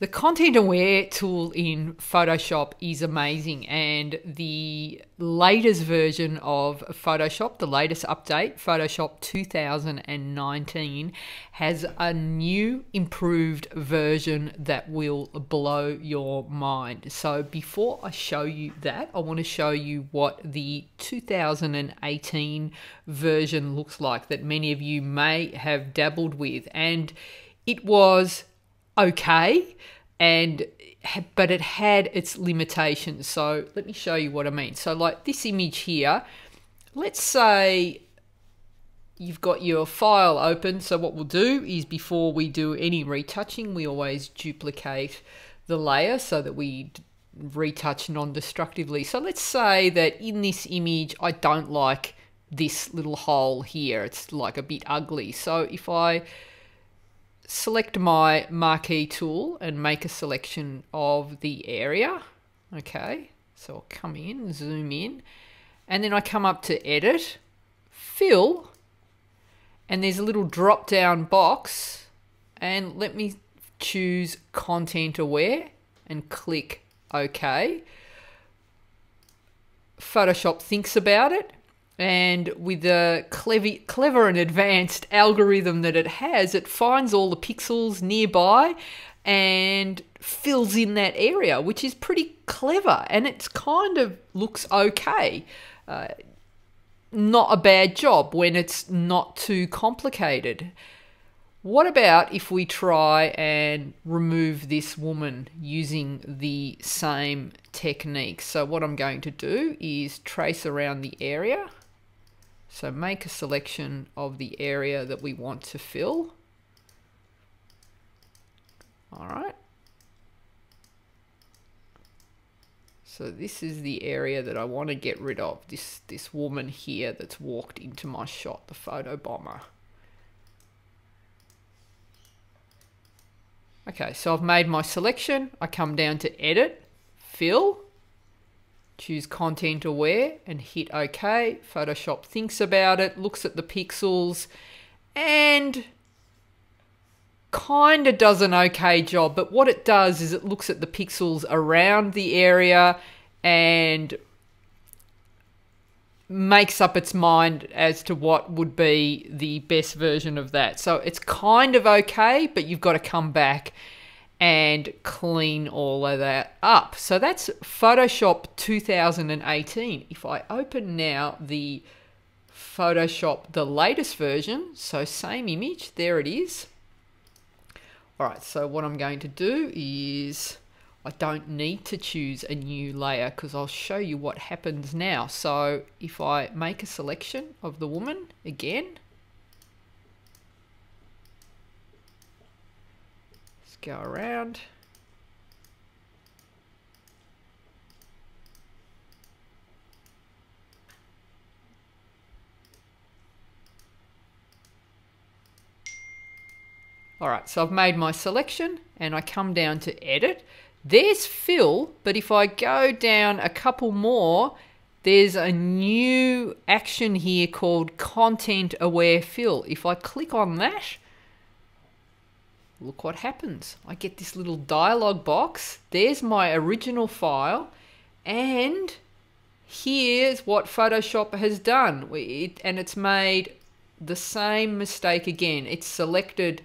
The content aware tool in Photoshop is amazing, and the latest version of Photoshop, the latest update, Photoshop 2019, has a new improved version that will blow your mind. So, before I show you that, I want to show you what the 2018 version looks like that many of you may have dabbled with, and it was okay and but it had its limitations. So let me show you what i mean. So like this image here let's say you've got your file open. So what we'll do is before we do any retouching we always duplicate the layer so that we retouch non-destructively. So let's say that in this image i don't like this little hole here. It's like a bit ugly. So if i select my marquee tool and make a selection of the area. Okay, so I'll come in, zoom in, and then I come up to edit, fill, and there's a little drop down box, and let me choose content aware and click OK. Photoshop thinks about it and with the clever, clever and advanced algorithm that it has, it finds all the pixels nearby and fills in that area, which is pretty clever. And it's kind of looks okay. Uh, not a bad job when it's not too complicated. What about if we try and remove this woman using the same technique? So what I'm going to do is trace around the area so make a selection of the area that we want to fill. All right. So this is the area that I want to get rid of. This, this woman here that's walked into my shot, the photo bomber. Okay, so I've made my selection. I come down to edit, fill, choose content aware and hit OK. Photoshop thinks about it, looks at the pixels, and kind of does an okay job. But what it does is it looks at the pixels around the area and makes up its mind as to what would be the best version of that. So it's kind of okay, but you've got to come back and clean all of that up. So that's Photoshop 2018. If I open now the Photoshop, the latest version, so same image, there it is. All right, so what I'm going to do is I don't need to choose a new layer because I'll show you what happens now. So if I make a selection of the woman again, go around. All right, so I've made my selection and I come down to edit. There's fill, but if I go down a couple more, there's a new action here called content aware fill. If I click on that, look what happens. I get this little dialog box. There's my original file. And here's what Photoshop has done. It, and it's made the same mistake again. It's selected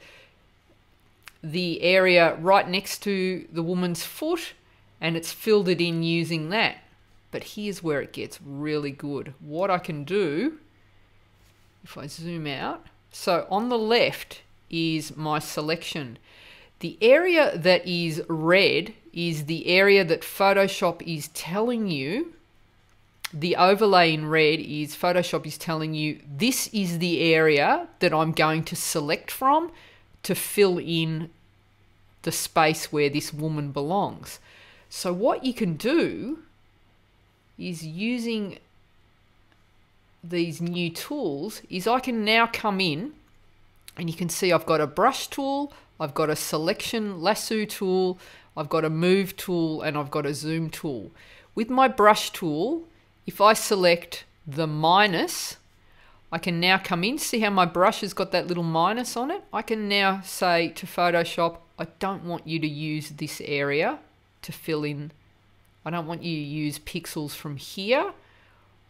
the area right next to the woman's foot and it's filled it in using that. But here's where it gets really good. What I can do, if I zoom out, so on the left, is my selection. The area that is red is the area that Photoshop is telling you. The overlay in red is Photoshop is telling you this is the area that I'm going to select from to fill in the space where this woman belongs. So what you can do is using these new tools is I can now come in and you can see I've got a brush tool, I've got a selection lasso tool, I've got a move tool, and I've got a zoom tool. With my brush tool, if I select the minus, I can now come in, see how my brush has got that little minus on it? I can now say to Photoshop, I don't want you to use this area to fill in. I don't want you to use pixels from here.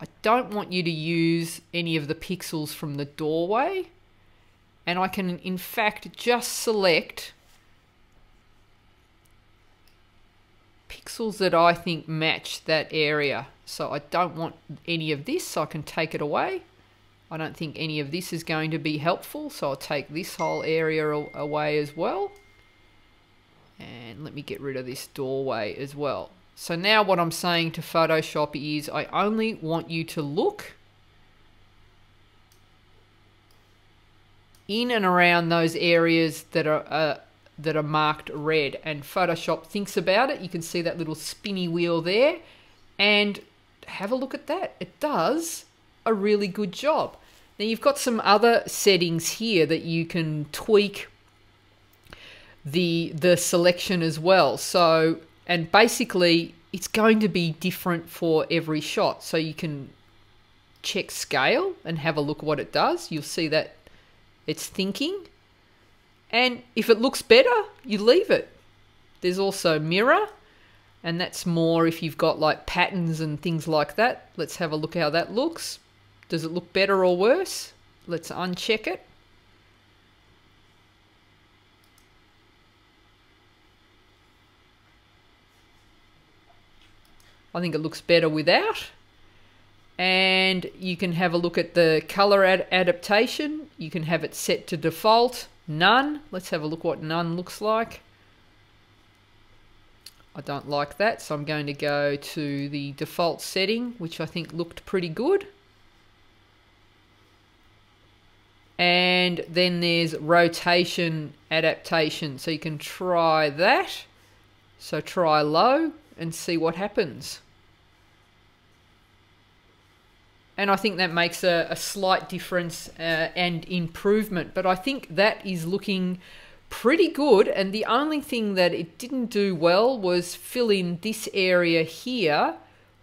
I don't want you to use any of the pixels from the doorway. And I can, in fact, just select pixels that I think match that area. So I don't want any of this, so I can take it away. I don't think any of this is going to be helpful, so I'll take this whole area away as well. And let me get rid of this doorway as well. So now what I'm saying to Photoshop is I only want you to look in and around those areas that are uh, that are marked red and Photoshop thinks about it. You can see that little spinny wheel there and have a look at that. It does a really good job. Now you've got some other settings here that you can tweak the the selection as well. So and basically it's going to be different for every shot. So you can check scale and have a look what it does. You'll see that it's thinking. And if it looks better, you leave it. There's also mirror, and that's more if you've got like patterns and things like that. Let's have a look how that looks. Does it look better or worse? Let's uncheck it. I think it looks better without. And you can have a look at the color ad adaptation. You can have it set to default, none. Let's have a look what none looks like. I don't like that, so I'm going to go to the default setting, which I think looked pretty good. And then there's rotation adaptation. So you can try that. So try low and see what happens. And I think that makes a, a slight difference uh, and improvement. But I think that is looking pretty good. And the only thing that it didn't do well was fill in this area here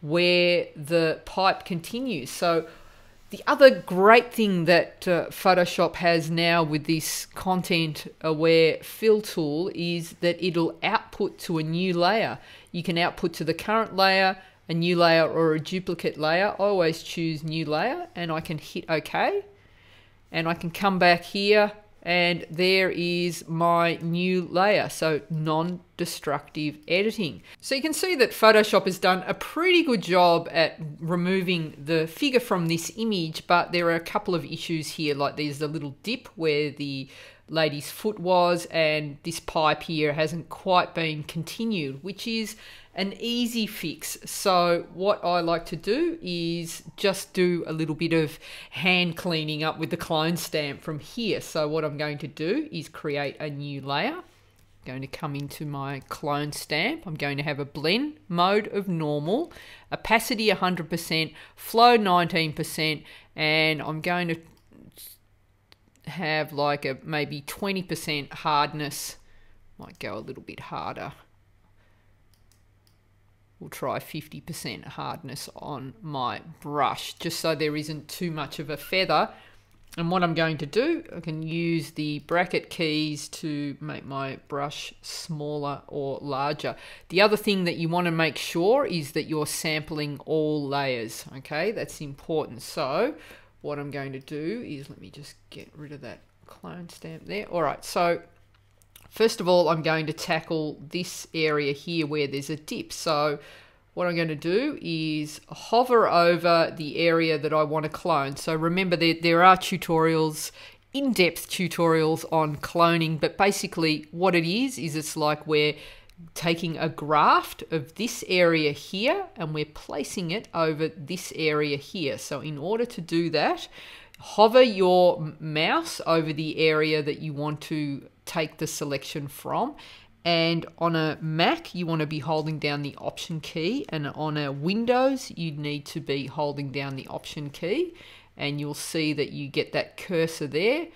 where the pipe continues. So the other great thing that uh, Photoshop has now with this content aware fill tool is that it'll output to a new layer. You can output to the current layer, a new layer or a duplicate layer. I always choose new layer and I can hit OK. And I can come back here and there is my new layer so non-destructive editing so you can see that Photoshop has done a pretty good job at removing the figure from this image but there are a couple of issues here like there's a little dip where the lady's foot was and this pipe here hasn't quite been continued which is an easy fix. So what I like to do is just do a little bit of hand cleaning up with the clone stamp from here. So what I'm going to do is create a new layer. I'm going to come into my clone stamp. I'm going to have a blend mode of normal, opacity 100%, flow 19%, and I'm going to have like a maybe 20% hardness. Might go a little bit harder We'll try 50% hardness on my brush just so there isn't too much of a feather. And what I'm going to do, I can use the bracket keys to make my brush smaller or larger. The other thing that you want to make sure is that you're sampling all layers, okay? That's important. So what I'm going to do is, let me just get rid of that clone stamp there. All right, so First of all, I'm going to tackle this area here where there's a dip. So what I'm going to do is hover over the area that I want to clone. So remember there, there are tutorials, in-depth tutorials on cloning, but basically what it is, is it's like we're taking a graft of this area here and we're placing it over this area here. So in order to do that, hover your mouse over the area that you want to take the selection from. And on a Mac, you want to be holding down the Option key, and on a Windows, you need to be holding down the Option key. And you'll see that you get that cursor there.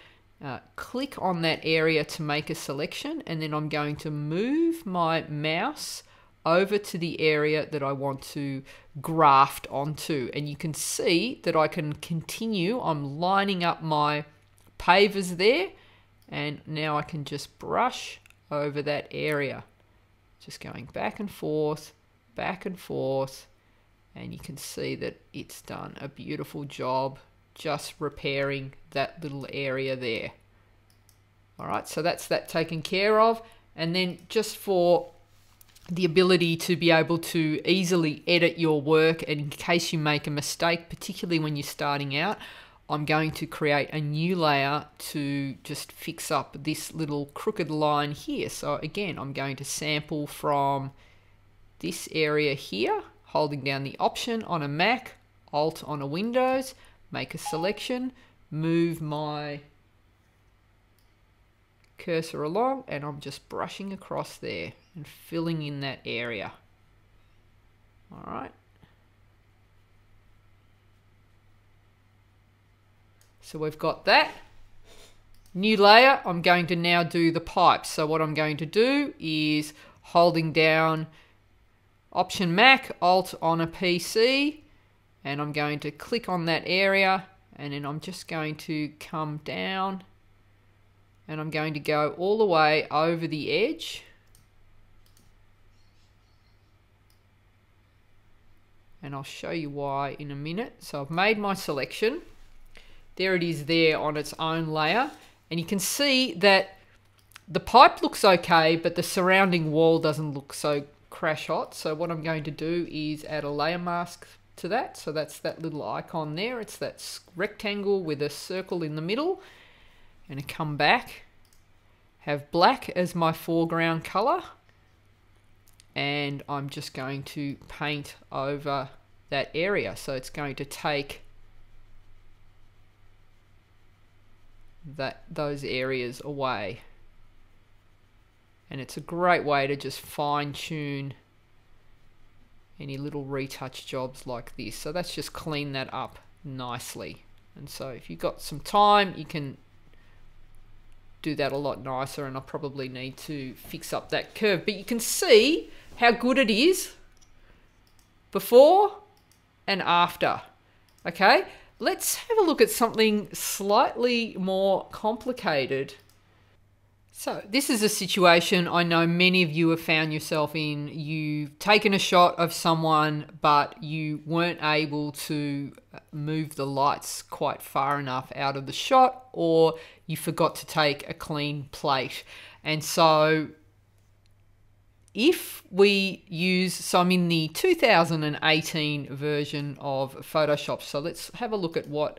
Uh, click on that area to make a selection, and then I'm going to move my mouse over to the area that I want to graft onto. And you can see that I can continue. I'm lining up my pavers there and now I can just brush over that area. Just going back and forth, back and forth, and you can see that it's done a beautiful job just repairing that little area there. All right, so that's that taken care of. And then just for the ability to be able to easily edit your work and in case you make a mistake, particularly when you're starting out, I'm going to create a new layer to just fix up this little crooked line here. So again, I'm going to sample from this area here, holding down the option on a Mac, Alt on a Windows, make a selection, move my cursor along and I'm just brushing across there and filling in that area. All right. So we've got that. New layer, I'm going to now do the pipes. So what I'm going to do is holding down Option Mac, Alt on a PC, and I'm going to click on that area, and then I'm just going to come down, and I'm going to go all the way over the edge. And I'll show you why in a minute. So I've made my selection. There it is there on its own layer. And you can see that the pipe looks okay, but the surrounding wall doesn't look so crash hot. So what I'm going to do is add a layer mask to that. So that's that little icon there. It's that rectangle with a circle in the middle. And come back, have black as my foreground color. And I'm just going to paint over that area. So it's going to take that those areas away. And it's a great way to just fine tune any little retouch jobs like this. So that's just clean that up nicely. And so if you've got some time, you can do that a lot nicer and I probably need to fix up that curve. But you can see how good it is before and after. Okay, Let's have a look at something slightly more complicated. So, this is a situation I know many of you have found yourself in. You've taken a shot of someone, but you weren't able to uh, move the lights quite far enough out of the shot, or you forgot to take a clean plate. And so, if we use, so I'm in the 2018 version of Photoshop. So let's have a look at what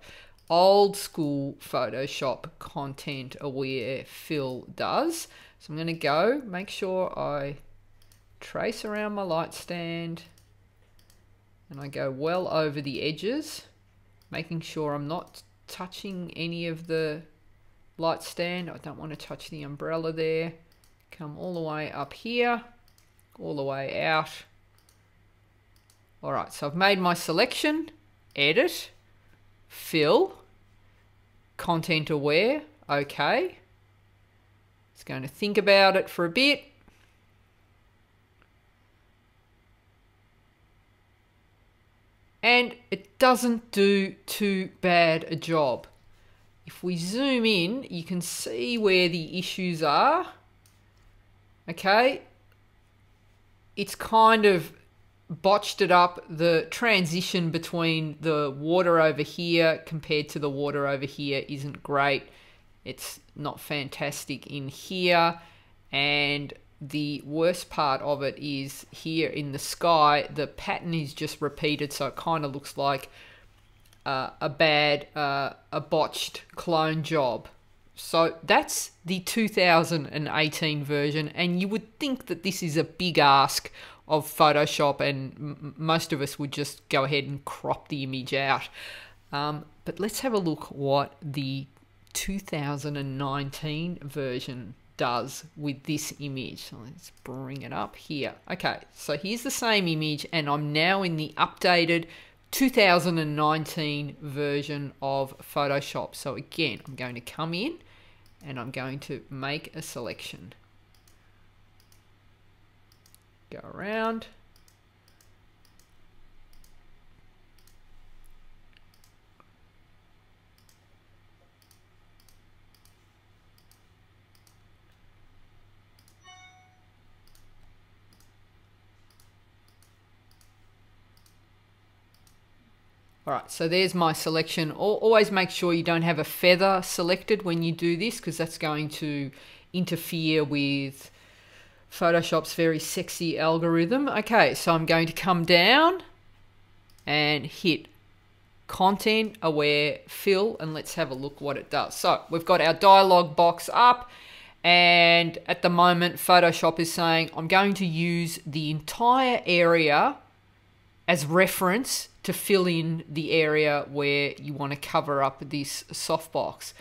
old school Photoshop content aware fill does. So I'm going to go, make sure I trace around my light stand and I go well over the edges, making sure I'm not touching any of the light stand. I don't want to touch the umbrella there. Come all the way up here all the way out. All right, so I've made my selection, edit, fill, content aware, okay. It's going to think about it for a bit. And it doesn't do too bad a job. If we zoom in, you can see where the issues are. Okay, it's kind of botched it up. The transition between the water over here compared to the water over here isn't great. It's not fantastic in here. And the worst part of it is here in the sky, the pattern is just repeated. So it kind of looks like uh, a bad, uh, a botched clone job. So that's the 2018 version, and you would think that this is a big ask of Photoshop, and most of us would just go ahead and crop the image out. Um, but let's have a look what the 2019 version does with this image. So let's bring it up here. Okay, so here's the same image, and I'm now in the updated 2019 version of Photoshop. So again, I'm going to come in and I'm going to make a selection go around. All right, so there's my selection. Always make sure you don't have a feather selected when you do this because that's going to interfere with Photoshop's very sexy algorithm. Okay, so I'm going to come down and hit content aware fill and let's have a look what it does. So we've got our dialog box up and at the moment Photoshop is saying I'm going to use the entire area as reference to fill in the area where you want to cover up this softbox.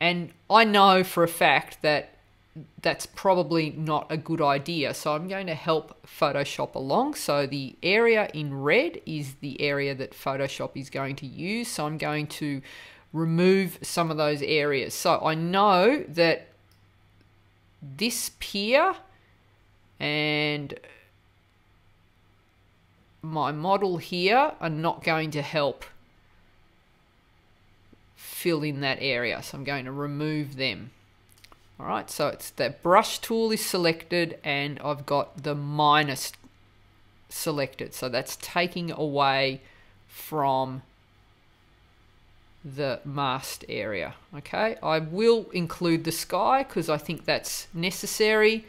And I know for a fact that that's probably not a good idea. So I'm going to help Photoshop along. So the area in red is the area that Photoshop is going to use. So I'm going to remove some of those areas. So I know that this pier and my model here are not going to help fill in that area. So I'm going to remove them. All right, so it's that brush tool is selected and I've got the minus selected. So that's taking away from the masked area. Okay, I will include the sky because I think that's necessary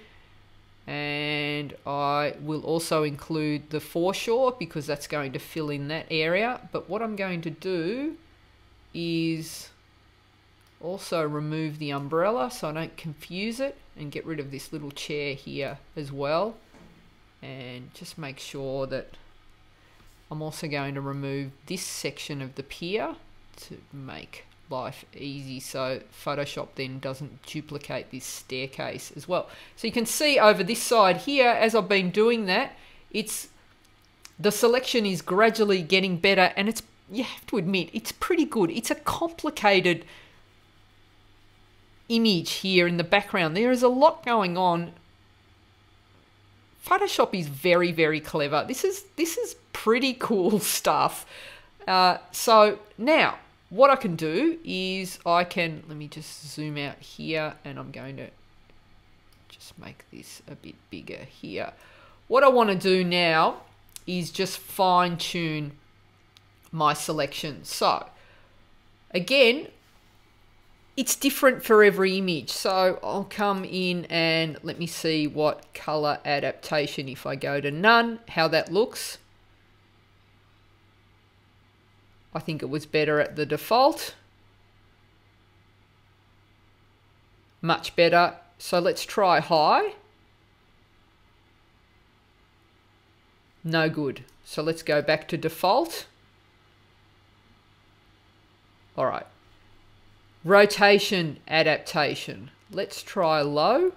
and I will also include the foreshore because that's going to fill in that area but what I'm going to do is also remove the umbrella so I don't confuse it and get rid of this little chair here as well and just make sure that I'm also going to remove this section of the pier to make life easy so Photoshop then doesn't duplicate this staircase as well. So you can see over this side here as I've been doing that it's the selection is gradually getting better and it's you have to admit it's pretty good. It's a complicated image here in the background. There is a lot going on. Photoshop is very very clever. This is this is pretty cool stuff. Uh, so now what I can do is I can, let me just zoom out here and I'm going to just make this a bit bigger here. What I want to do now is just fine tune my selection. So again, it's different for every image. So I'll come in and let me see what color adaptation, if I go to none, how that looks. I think it was better at the default. Much better. So let's try high. No good. So let's go back to default. All right. Rotation adaptation. Let's try low.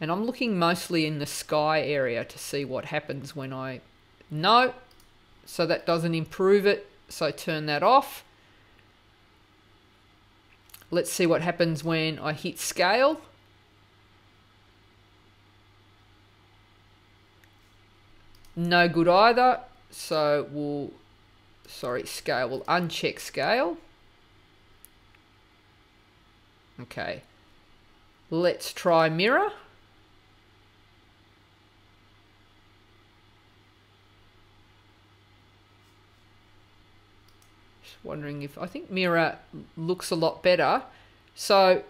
And I'm looking mostly in the sky area to see what happens when I... No. So that doesn't improve it. So turn that off. Let's see what happens when I hit scale. No good either. So we'll, sorry, scale. We'll uncheck scale. Okay. Let's try mirror. Just wondering if I think Mirror looks a lot better. So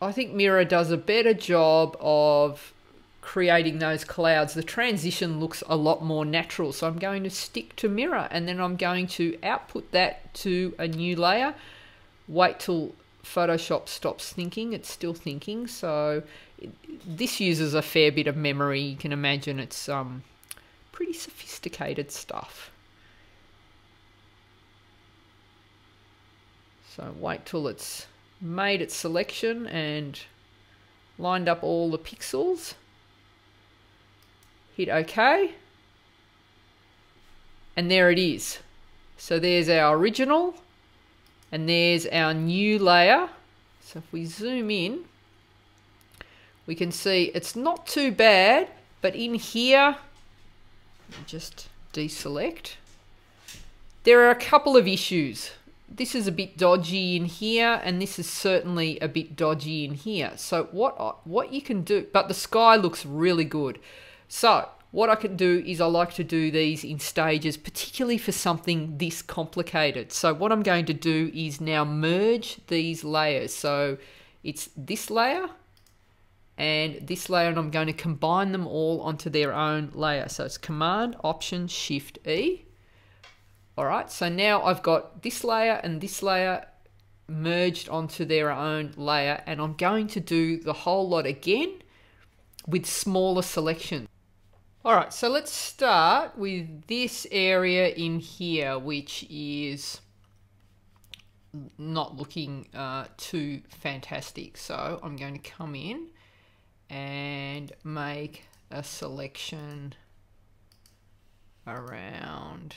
I think Mirror does a better job of creating those clouds. The transition looks a lot more natural. So I'm going to stick to Mirror and then I'm going to output that to a new layer. Wait till Photoshop stops thinking. It's still thinking. So this uses a fair bit of memory. You can imagine it's um, pretty sophisticated stuff. So wait till it's made its selection and lined up all the pixels. Hit OK. And there it is. So there's our original and there's our new layer. So if we zoom in, we can see it's not too bad, but in here just deselect. There are a couple of issues. This is a bit dodgy in here, and this is certainly a bit dodgy in here. So what what you can do, but the sky looks really good. So what I can do is I like to do these in stages, particularly for something this complicated. So what I'm going to do is now merge these layers. So it's this layer and this layer and I'm going to combine them all onto their own layer. So it's Command, Option, Shift, E. All right, so now I've got this layer and this layer merged onto their own layer and I'm going to do the whole lot again with smaller selections. All right, so let's start with this area in here, which is not looking uh, too fantastic. So I'm going to come in and make a selection around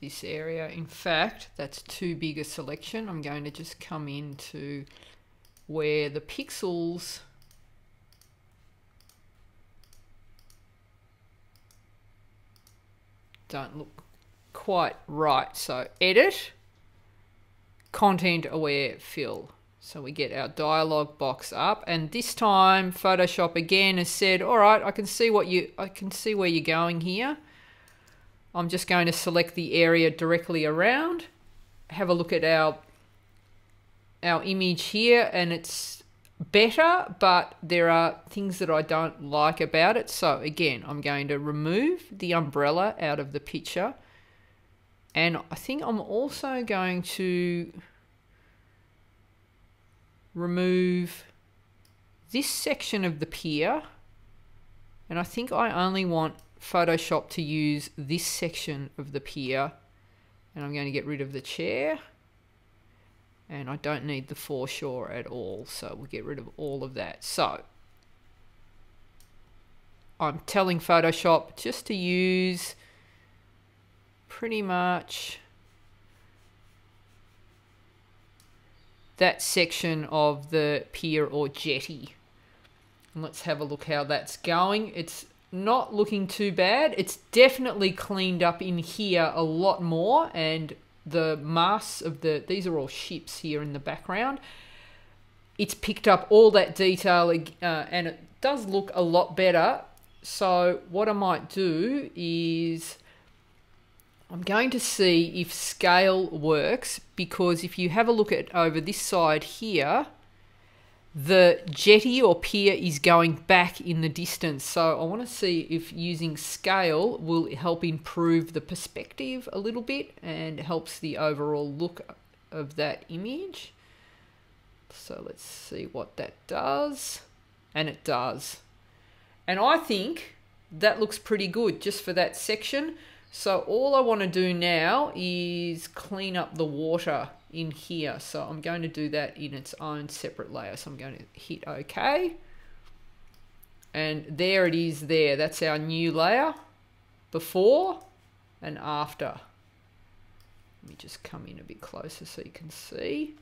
this area. In fact, that's too big a selection. I'm going to just come into where the pixels don't look quite right. So edit, content aware fill. So we get our dialog box up and this time Photoshop again has said, all right, I can see what you, I can see where you're going here. I'm just going to select the area directly around, have a look at our, our image here and it's better, but there are things that I don't like about it. So again, I'm going to remove the umbrella out of the picture. And I think I'm also going to remove this section of the pier. And I think I only want Photoshop to use this section of the pier. And I'm going to get rid of the chair. And I don't need the foreshore at all so we'll get rid of all of that. So I'm telling Photoshop just to use pretty much that section of the pier or jetty. And let's have a look how that's going. It's not looking too bad. It's definitely cleaned up in here a lot more and the masts of the these are all ships here in the background. It's picked up all that detail uh, and it does look a lot better. So what I might do is I'm going to see if scale works because if you have a look at over this side here, the jetty or pier is going back in the distance. So I want to see if using scale will help improve the perspective a little bit and helps the overall look of that image. So let's see what that does. And it does. And I think that looks pretty good just for that section. So all I want to do now is clean up the water in here. So I'm going to do that in its own separate layer. So I'm going to hit OK. And there it is there. That's our new layer. Before and after. Let me just come in a bit closer so you can see.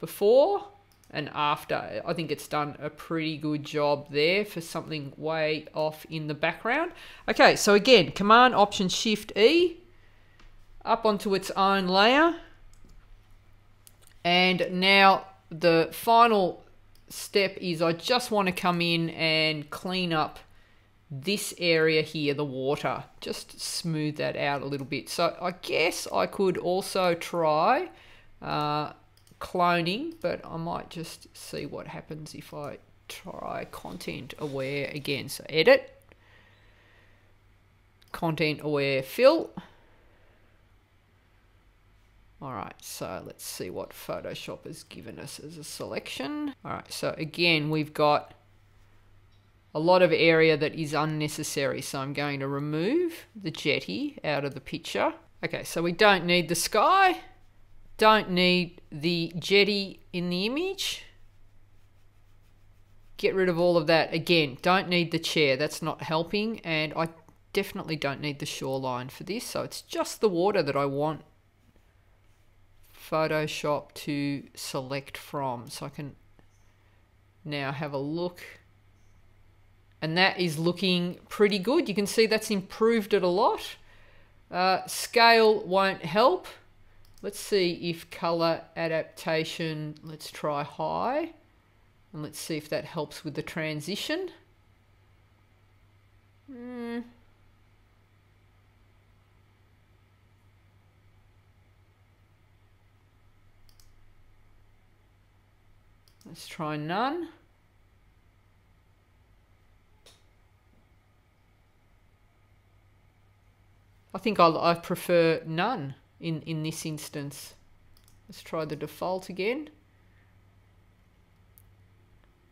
Before and after. I think it's done a pretty good job there for something way off in the background. Okay, so again, Command Option Shift E up onto its own layer. And now the final step is I just want to come in and clean up this area here, the water, just smooth that out a little bit. So I guess I could also try uh, cloning, but I might just see what happens if I try content aware again. So edit, content aware fill. All right, so let's see what Photoshop has given us as a selection. All right, so again, we've got a lot of area that is unnecessary. So I'm going to remove the jetty out of the picture. Okay, so we don't need the sky, don't need the jetty in the image. Get rid of all of that. Again, don't need the chair, that's not helping. And I definitely don't need the shoreline for this. So it's just the water that I want Photoshop to select from. So I can now have a look. And that is looking pretty good. You can see that's improved it a lot. Uh, scale won't help. Let's see if color adaptation, let's try high. And let's see if that helps with the transition. Mm. Let's try none. I think I'll, I prefer none in, in this instance. Let's try the default again.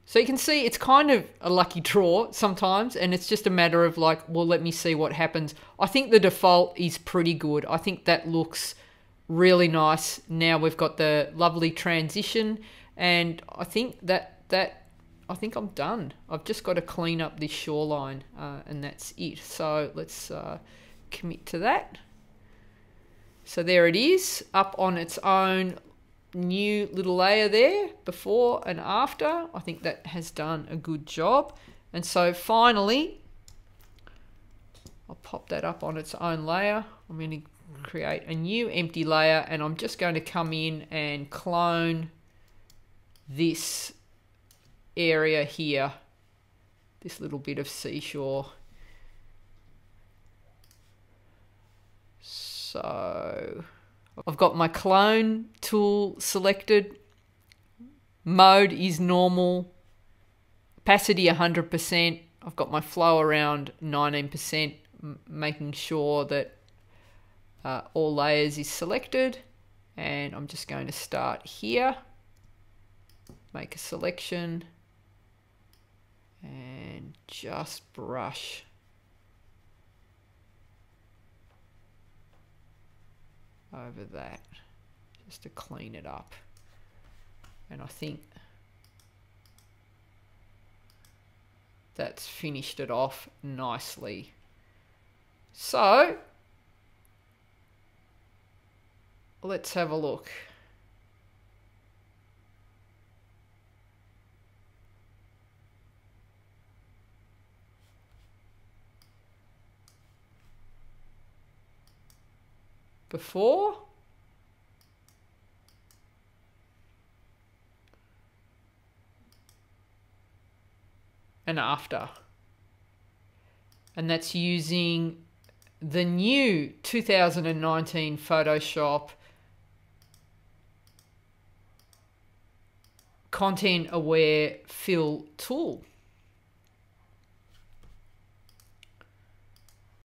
So you can see it's kind of a lucky draw sometimes, and it's just a matter of like, well, let me see what happens. I think the default is pretty good. I think that looks really nice. Now we've got the lovely transition, and I think that that I think I'm done. I've just got to clean up this shoreline, uh, and that's it. So let's uh, commit to that. So there it is, up on its own new little layer there, before and after. I think that has done a good job. And so finally, I'll pop that up on its own layer. I'm going to create a new empty layer and I'm just going to come in and clone this area here, this little bit of seashore. So I've got my clone tool selected. Mode is normal. Opacity 100%. I've got my flow around 19%, making sure that uh, all layers is selected. And I'm just going to start here. Make a selection. And just brush over that just to clean it up. And I think that's finished it off nicely. So let's have a look. Before and after. And that's using the new 2019 Photoshop content aware fill tool.